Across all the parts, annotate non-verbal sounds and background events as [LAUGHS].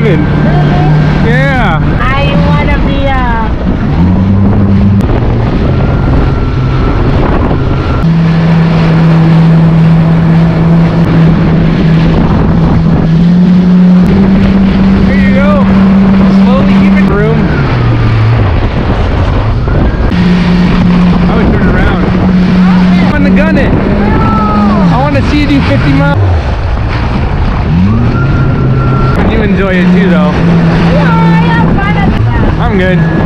When you're. Yeah. I wanna be a. There you go. Slowly keep it room. I would turn around. I want to gun it. I want to see you do 50 miles. And you enjoy it too, though. I'm good.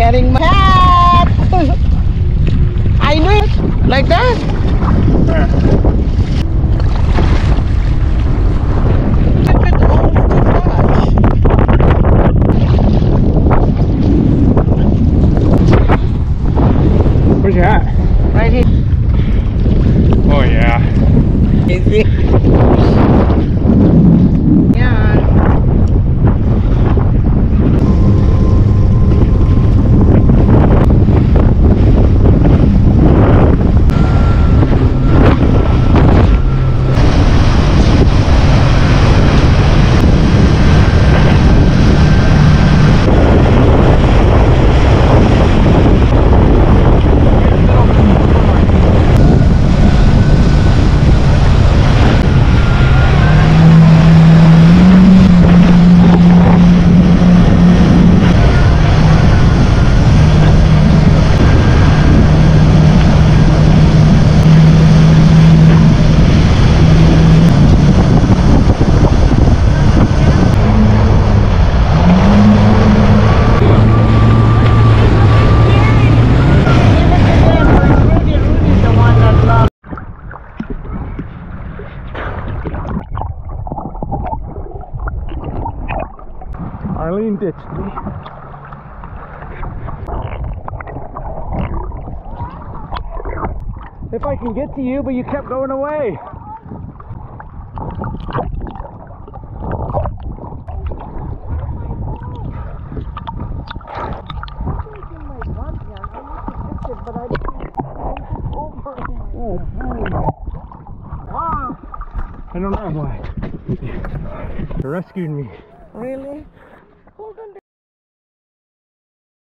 Getting my hat. [LAUGHS] I knew it. Like that. Arlene ditched me. If I can get to you, but you kept going away. I don't know why. You rescued me. Really?